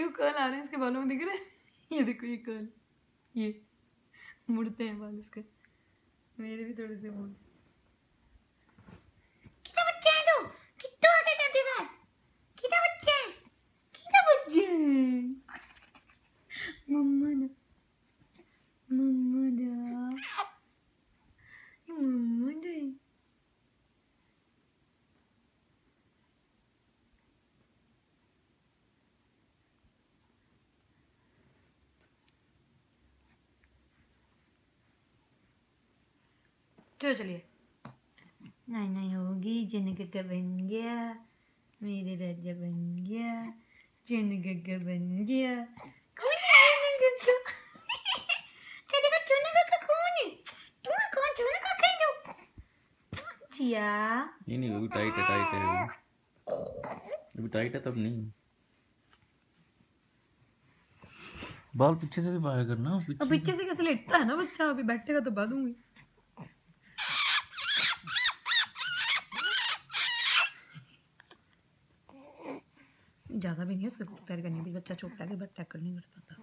देखो कर्ल आ रहे हैं इसके बालों में, दिख रहे हैं? ये देखो, ये कर्ल ये, मुड़ते हैं बाल इसके। मेरे भी थोड़े से मुड़ कितना बच्चा है तू कितना आगे जाते बाल कितना बच्चा है कितना बच्चा है मम्मा ना मम्मा ना मम्मा ना चलो चलिए। नहीं नहीं होगी जिन गग्गा बन गया मेरे राजा बन गया जिन गग्गा बन गया। है है? तू है जिया नहीं नहीं अभी टाइट है टाइट है। अभी अभी टाइट है तब नहीं। बाल पीछे से भी बाहर करना पीछे। पीछे से कैसे लेटता है ना बच्चा? अभी बैठेगा तो बांधूँगी ज़्यादा भी नहीं है, उसको तैयार करनी भी बच्चा छोटा है बट पैक कर नहीं कर पाता।